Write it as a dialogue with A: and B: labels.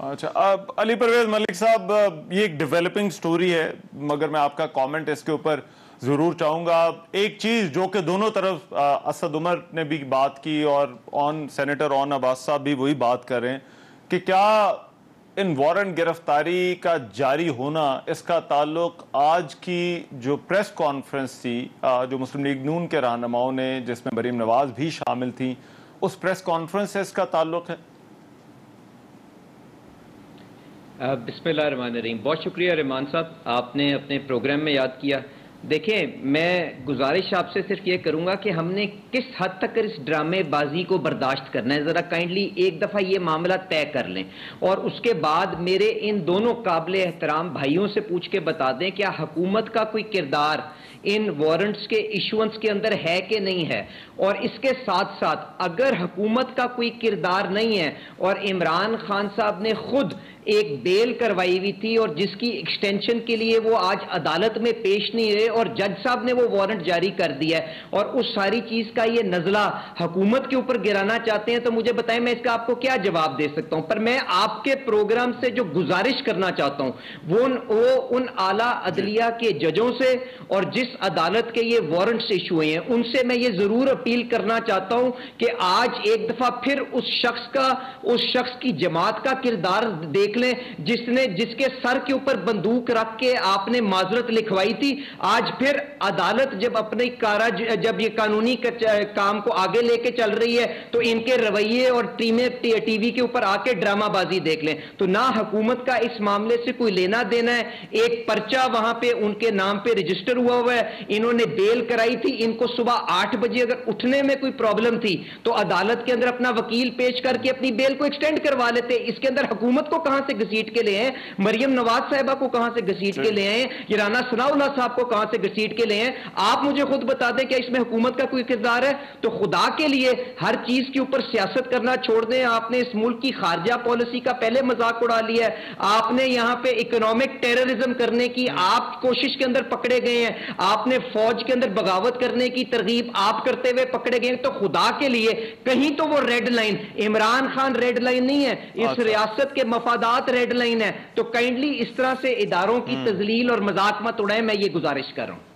A: अच्छा अब अली परवेज मलिक साहब, ये एक डेवलपिंग स्टोरी है, मगर मैं आपका कमेंट इसके ऊपर ज़रूर चाहूँगा। एक चीज़ जो कि दोनों तरफ़ असद उमर ने भी बात की और ऑन सेनेटर ऑन अब्बास साहब भी वही बात कर रहे हैं कि क्या इन वारंट गिरफ्तारी का जारी होना, इसका ताल्लुक आज की जो प्रेस कॉन्फ्रेंस थी जो मुस्लिम लीग नून के रहनुमाओं ने, जिसमें मरीम नवाज़ भी शामिल थी, उस प्रेस कॉन्फ्रेंस से इसका ताल्लुक है?
B: बिस्मिल्लाह रहमान रहीम। बहुत शुक्रिया रहमान साहब आपने अपने प्रोग्राम में याद किया। देखें मैं गुजारिश आपसे सिर्फ़ ये करूँगा कि हमने किस हद तक इस ड्रामेबाजी को बर्दाश्त करना है। ज़रा काइंडली एक दफ़ा ये मामला तय कर लें और उसके बाद मेरे इन दोनों काबिल एहतराम भाइयों से पूछ के बता दें, क्या हुकूमत का कोई किरदार इन वारंट्स के इशुंस के अंदर है कि नहीं है? और इसके साथ साथ अगर हुकूमत का कोई किरदार नहीं है और इमरान खान साहब ने खुद एक बेल करवाई हुई थी और जिसकी एक्सटेंशन के लिए वो आज अदालत में पेश नहीं हुए और जज साहब ने वो वारंट जारी कर दिया है। और उस सारी चीज़ का ये नजला हुकूमत के ऊपर गिराना चाहते हैं तो मुझे बताएँ, मैं इसका आपको क्या जवाब दे सकता हूँ? पर मैं आपके प्रोग्राम से जो गुजारिश करना चाहता हूँ, वो वो उन आला अदलिया के जजों से और जिस अदालत के ये वारंट्स इशू हुए हैं, उनसे मैं ये ज़रूर अपील करना चाहता हूँ कि आज एक दफ़ा फिर उस शख्स का, उस शख्स की जमात का किरदार देख लें, जिसने, जिसके सर के ऊपर बंदूक रख के आपने माजरत लिखवाई थी। आज फिर अदालत जब अपने कारा जब ये कानूनी काम को आगे लेके चल रही है तो इनके रवैये और टीमें टीवी के ऊपर आके ड्रामाबाजी देख लें। तो ना हुकूमत का इस मामले से कोई लेना देना है। एक पर्चा वहाँ पे उनके नाम पे रजिस्टर हुआ हुआ है। इन्होंने बेल कराई थी। इनको सुबह आठ बजे अगर उठने में कोई प्रॉब्लम थी तो अदालत के अंदर अपना वकील पेश करके अपनी बेल को एक्सटेंड करवा लेते। इसके अंदर हुकूमत को कहाँ से घसीट के ले आए? मरियम नवाज़ साहिबा को कहाँ से घसीट के ले आए? ये राना सनाउल्ला साहब को कहाँ से घसीट के ले आए आप मुझे खुद बता दें कि इसमें हुकूमत का कोई किरदार है? तो खुदा के लिए हर चीज़ के ऊपर सियासत करना छोड़ दें। आपने इस मुल्क की खारजा पॉलिसी का पहले मज़ाक उड़ा लिया है। आपने यहाँ पे इकोनॉमिक टेररिज्म करने की आप कोशिश के अंदर पकड़े गए हैं। आपने फौज के अंदर बगावत करने की तरगीब आप करते हुए पकड़े गए तो खुदा के लिए कहीं तो वो red line Imran Khan red line नहीं है। इस अच्छा। रियासत के मफादात रेड लाइन है। तो काइंडली इस तरह से इदारों की हम्म। तजलील और मज़ाक मत उड़ाए मैं ये गुजारिश कर रहा हूँ